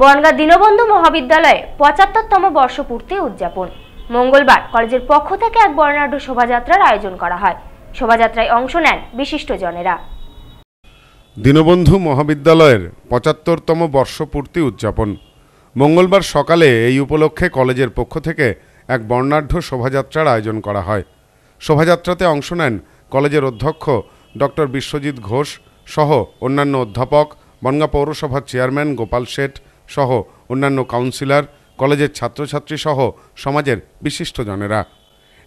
বনগাঁ দীনবন্ধু মহাবিদ্যালয়ে পঁচাত্তরতম বর্ষপূর্তি উদযাপন। মঙ্গলবার কলেজের পক্ষ থেকে এক বর্ণাঢ্য শোভাযাত্রার আয়োজন করা হয়। শোভাযাত্রায় অংশ নেন বিশিষ্টজনেরা দীনবন্ধু মহাবিদ্যালয়ের পঁচাত্তরতম বর্ষপূর্তি উদযাপন। মঙ্গলবার সকালে এই উপলক্ষে কলেজের পক্ষ থেকে এক বর্ণাঢ্য শোভাযাত্রার আয়োজন করা হয়। শোভাযাত্রাতে অংশ নেন কলেজের অধ্যক্ষ ডক্টর বিশ্বজিৎ ঘোষ সহ অন্যান্য অধ্যাপক, বনগাঁ পৌরসভার চেয়ারম্যান গোপাল শেঠ সহ অন্যান্য কাউন্সিলর, কলেজের ছাত্রছাত্রী সহ সমাজের বিশিষ্টজনেরা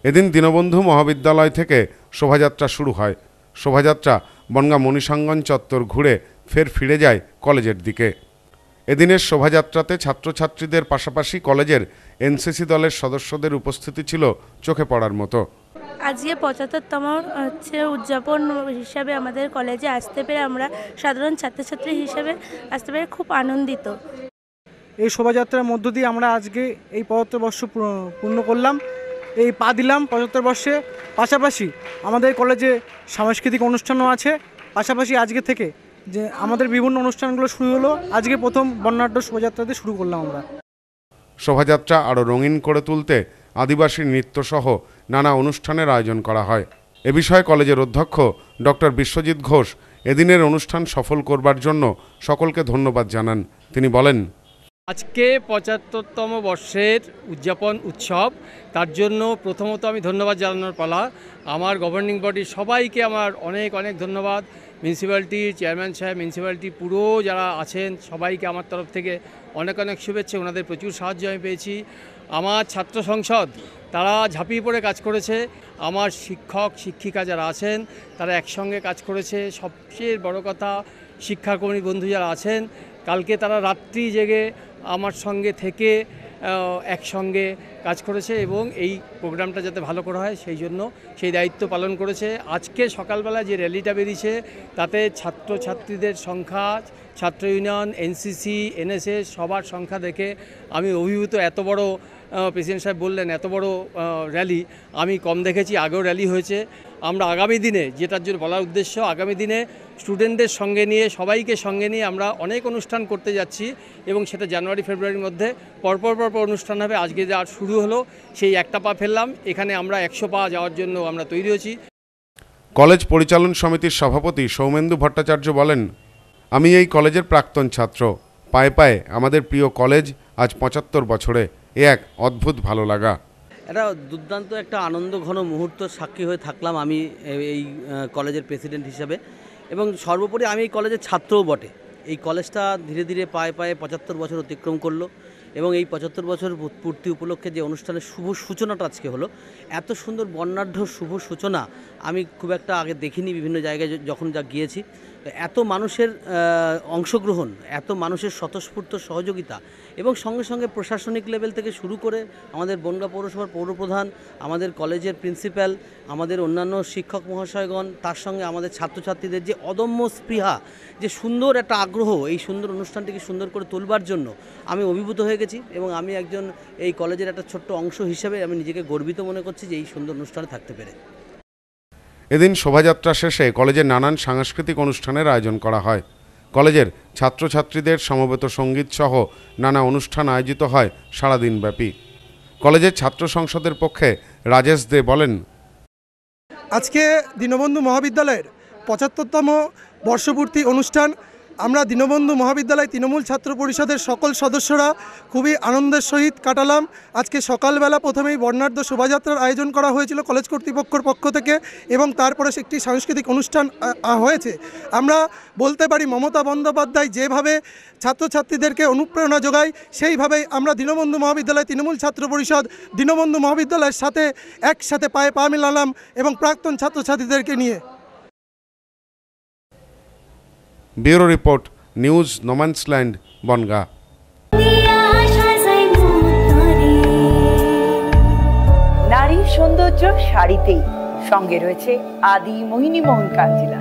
এদিন দীনবন্ধু মহাবিদ্যালয় থেকে শোভাযাত্রা শুরু হয়। শোভাযাত্রা বনগাঁ মণিসাঙ্গন চত্বর ঘুরে ফের ফিরে যায় কলেজের দিকে। এদিনের শোভাযাত্রাতে ছাত্রছাত্রীদের পাশাপাশি কলেজের এনসিসি দলের সদস্যদের উপস্থিতি ছিল চোখে পড়ার মতো। আজকে পঁচাত্তরতম, হচ্ছে, উদযাপন হিসাবে আমাদের কলেজে আসতে পেরে আমরা সাধারণ ছাত্রছাত্রী হিসেবে আসতে পেরে খুব আনন্দিত। এই শোভাযাত্রার মধ্য দিয়ে আমরা আজকে এই পঁচাত্তর বর্ষ পূর্ণ- করলাম। এই পা দিলাম পঁচাত্তর বর্ষে। পাশাপাশি আমাদের কলেজে সাংস্কৃতিক অনুষ্ঠানও আছে। পাশাপাশি আজকে থেকে যে আমাদের বিভিন্ন অনুষ্ঠানগুলো শুরু হলো। আজকে প্রথম বর্ণাঢ্য শোভাযাত্রাতে শুরু করলাম আমরা। শোভাযাত্রা আরও রঙিন করে তুলতে আদিবাসী নৃত্যসহ নানা অনুষ্ঠানের আয়োজন করা হয়। এ বিষয়ে কলেজের অধ্যক্ষ ডক্টর বিশ্বজিৎ ঘোষ এদিনের অনুষ্ঠান সফল করবার জন্য সকলকে ধন্যবাদ জানান। তিনি বলেন আজকে পঁচাত্তরতম বর্ষের উদযাপন উৎসব। তার জন্য প্রথমত আমি ধন্যবাদ জানানোর পালা। আমার গভর্নিং বডির সবাইকে আমার অনেক অনেক ধন্যবাদ। মিউনিসিপ্যালিটি চেয়ারম্যান সাহেব, মিউনিসিপ্যালিটি পুরো যারা আছেন, সবাইকে আমার তরফ থেকে অনেক অনেক শুভেচ্ছা, ওনাদের প্রচুর সাহায্য আমি পেয়েছি। আমার ছাত্র সংসদ, তারা ঝাঁপিয়ে পড়ে কাজ করেছে। আমার শিক্ষক, শিক্ষিকা যারা আছেন, তারা একসঙ্গে কাজ করেছে। সবচেয়ে বড় কথা, শিক্ষাকর্মী বন্ধু যারা আছেন, কালকে তারা রাত্রি জেগে আমার সঙ্গে থেকে একসঙ্গে কাজ করেছে এবং এই প্রোগ্রামটা যাতে ভালো করা হয়, সেই জন্য সেই দায়িত্ব পালন করেছে। আজকে সকালবেলা যে র্যালিটা বেরিয়েছে, তাতে ছাত্রছাত্রীদের সংখ্যা, ছাত্র ইউনিয়ন, এনসিসি, এনএসএস সবার সংখ্যা দেখে আমি অভিভূত। এত বড় প্রেসিডেন্ট সাহেব বললেন, এত বড় র্যালি আমি কম দেখেছি, আগেও র্যালি হয়েছে। আমরা আগামী দিনে যেটার জন্য বলার উদ্দেশ্য, আগামী দিনে স্টুডেন্টদের সঙ্গে নিয়ে, সবাইকে সঙ্গে নিয়ে আমরা অনেক অনুষ্ঠান করতে যাচ্ছি এবং সেটা জানুয়ারি, ফেব্রুয়ারির মধ্যে পরপর পরপর অনুষ্ঠান হবে। আজকে যা শুরু হলো সেই একটা পা ফেললাম এখানে আমরা একশো পা যাওয়ার জন্য আমরা তৈরি হয়েছি। কলেজ পরিচালন সমিতির সভাপতি সৌমেন্দু ভট্টাচার্য বলেন আমি এই কলেজের প্রাক্তন ছাত্র। পায়ে পায়ে আমাদের প্রিয় কলেজ আজ পঁচাত্তর বছরে। এ এক অদ্ভুত ভালো লাগা। একটা দুর্দান্ত একটা আনন্দ ঘন মুহূর্ত সাক্ষী হয়ে থাকলাম আমি এই কলেজের প্রেসিডেন্ট হিসাবে। এবং সর্বোপরি আমি এই কলেজের ছাত্রও বটে। এই কলেজটা ধীরে ধীরে পায়ে পায়ে পঁচাত্তর বছর অতিক্রম করল। এবং এই পঁচাত্তর বছর পূর্তি উপলক্ষে যে অনুষ্ঠানের শুভ সূচনাটা আজকে হলো, এত সুন্দর বর্ণাঢ্য শুভ সূচনা আমি খুব একটা আগে দেখিনি বিভিন্ন জায়গায়, যখন যা গিয়েছি। এত মানুষের অংশগ্রহণ, এত মানুষের স্বতঃস্ফূর্ত সহযোগিতা এবং সঙ্গে সঙ্গে প্রশাসনিক লেভেল থেকে শুরু করে আমাদের বনগা পৌরসভার পৌরপ্রধান, আমাদের কলেজের প্রিন্সিপাল আমাদের অন্যান্য শিক্ষক মহাশয়গণ, তার সঙ্গে আমাদের ছাত্রছাত্রীদের যে অদম্য স্পৃহা, যে সুন্দর একটা আগ্রহ এই সুন্দর অনুষ্ঠানটিকে সুন্দর করে তুলবার জন্য আমি অভিভূত হয়ে গেছি এবং আমি একজন এই কলেজের একটা ছোট্ট অংশ হিসেবে আমি নিজেকে গর্বিত মনে করছি যে এই সুন্দর অনুষ্ঠানে থাকতে পেরে। এদিন শোভাযাত্রা শেষে কলেজের নানান সাংস্কৃতিক অনুষ্ঠানের আয়োজন করা হয়। কলেজের ছাত্রছাত্রীদের সমবেত সংগীত সহ নানা অনুষ্ঠান আয়োজিত হয় সারাদিনব্যাপী। কলেজের ছাত্র সংসদের পক্ষে রাজেশ দে বলেন, আজকে দীনবন্ধু মহাবিদ্যালয়ের পঁচাত্তরতম বর্ষপূর্তি অনুষ্ঠান আমরা দীনবন্ধু মহাবিদ্যালয় তৃণমূল ছাত্র পরিষদের সকল সদস্যরা খুবই আনন্দের সহিত কাটালাম। আজকে সকালবেলা প্রথমেই বর্ণাঢ্য শোভাযাত্রার আয়োজন করা হয়েছিল কলেজ কর্তৃপক্ষের পক্ষ থেকে এবং তারপরে একটি সাংস্কৃতিক অনুষ্ঠান হয়েছে। আমরা বলতে পারি মমতা বন্দ্যোপাধ্যায় যেভাবে ছাত্রছাত্রীদেরকে অনুপ্রেরণা যোগায়, সেইভাবেই আমরা দীনবন্ধু মহাবিদ্যালয় তৃণমূল ছাত্র পরিষদ দীনবন্ধু মহাবিদ্যালয়ের সাথে একসাথে পায়ে পা মিলালাম এবং প্রাক্তন ছাত্রছাত্রীদেরকে নিয়ে bureau report news no man's land Bangaon নারীর সৌন্দর্য শাড়িতেই সঙ্গে রয়েছে আদি মোহিনী মোহন কাঞ্জিলা